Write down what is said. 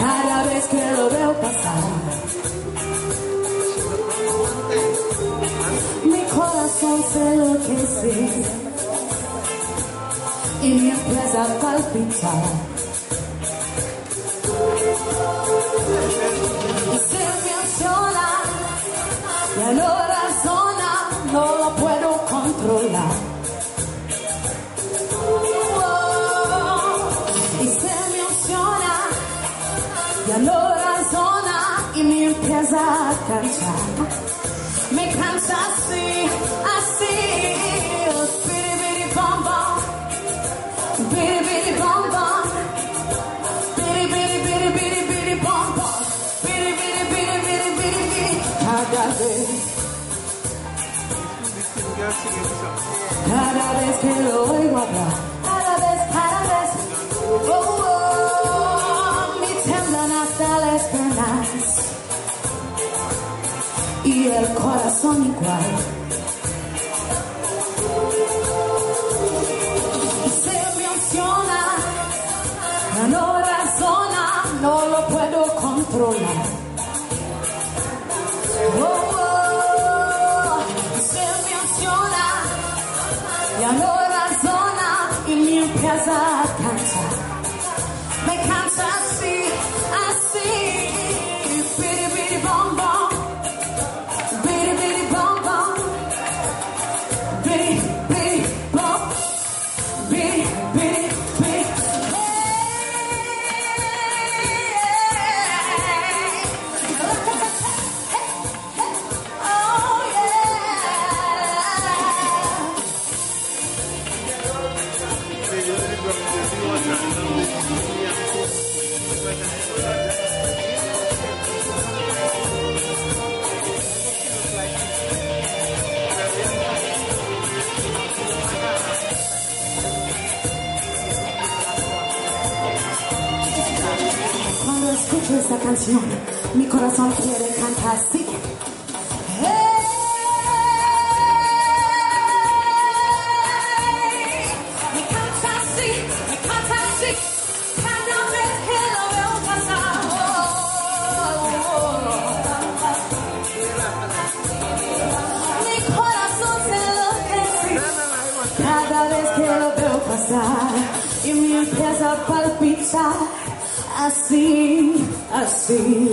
Cada vez que lo veo pasar. Mi corazón se enloquece y me empieza a palpitar. Me empieza a cansar. Me cansa así, así, biri biri bom bom, biri biri bom bom, biri biri biri biri biri bom bom, biri biri biri biri biri biri. Cada vez, cada vez que lo oigo hablar, y el corazón igual. Se me emociona, ya no razona, no lo puedo controlar. Oh, oh, se me emociona, ya no razona y me empieza a Big, big. Escucho esta canción, mi corazón quiere cantar así. Me canta así, me canta así. Cada vez que lo veo pasar. Mi corazón se enloquece. Cada vez que lo veo pasar y me empieza a palpitar así, así.